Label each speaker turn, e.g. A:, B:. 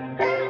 A: Thank you.